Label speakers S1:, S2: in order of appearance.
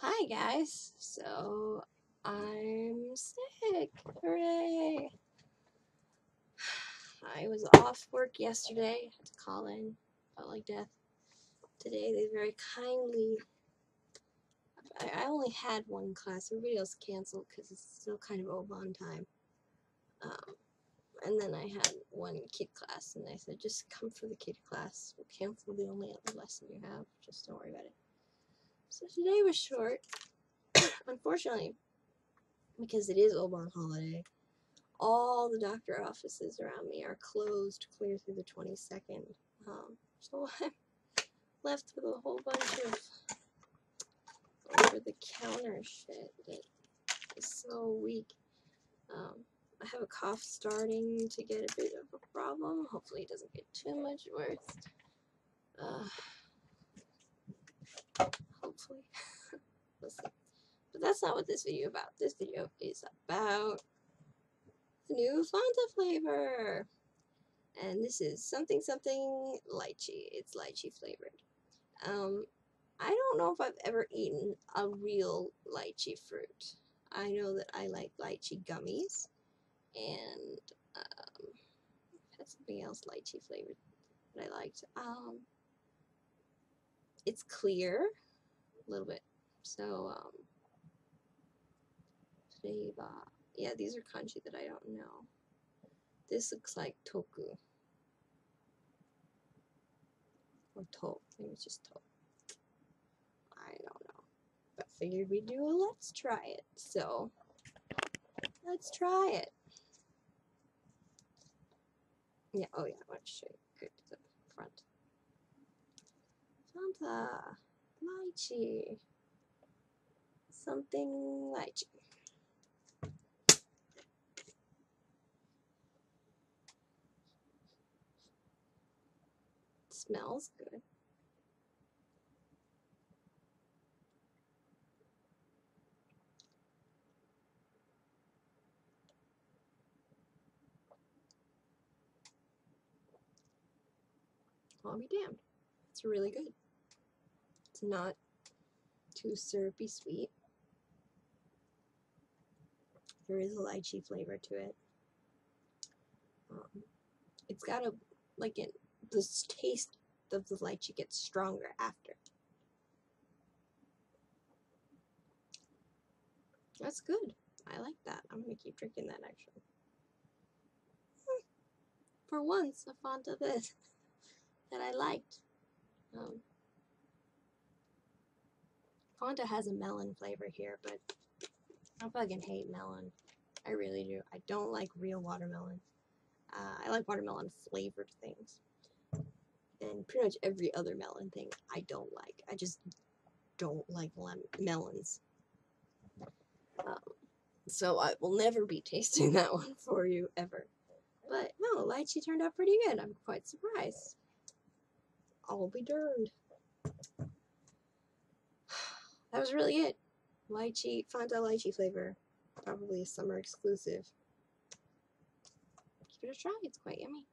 S1: Hi guys, so I'm sick. Hooray! I was off work yesterday, had to call in, felt like death. Today they very kindly, I, I only had one class, everybody else canceled because it's still kind of Obon time. Um, and then I had one kid class and they said just come for the kid class, we'll cancel the only other lesson you have, just don't worry about it. So today was short. Unfortunately, because it is Obon holiday, all the doctor offices around me are closed clear through the 22nd. Um, so I'm left with a whole bunch of over the counter shit that is so weak. Um, I have a cough starting to get a bit of a problem. Hopefully, it doesn't get too much worse. Uh, we'll see. But that's not what this video about. This video is about the new Fanta flavor. And this is something something lychee. It's lychee flavored. Um, I don't know if I've ever eaten a real lychee fruit. I know that I like lychee gummies and um, had something else lychee flavored that I liked. Um, it's clear, a little bit. So, um, flavor. Yeah, these are kanji that I don't know. This looks like toku. Or to. Maybe it's just to. I don't know. But figured we'd do a let's try it. So, let's try it. Yeah, oh yeah, I want to show you. Good the front. Fanta. Lychee. Something lychee. smells good. I'll be damned. It's really good. It's not too syrupy sweet. There is a lychee flavor to it. Um, it's got a like an the taste of the lychee gets stronger after. That's good. I like that. I'm going to keep drinking that actually. Hmm. For once, a font of this that I liked. Um, Fanta has a melon flavor here, but I fucking hate melon. I really do. I don't like real watermelon. Uh, I like watermelon flavored things and pretty much every other melon thing I don't like. I just don't like melons. Um, so I will never be tasting that one for you ever. But no, lychee turned out pretty good. I'm quite surprised. I'll be darned. That was really it. Lychee, Fanta lychee flavor. Probably a summer exclusive. Give it a try. It's quite yummy.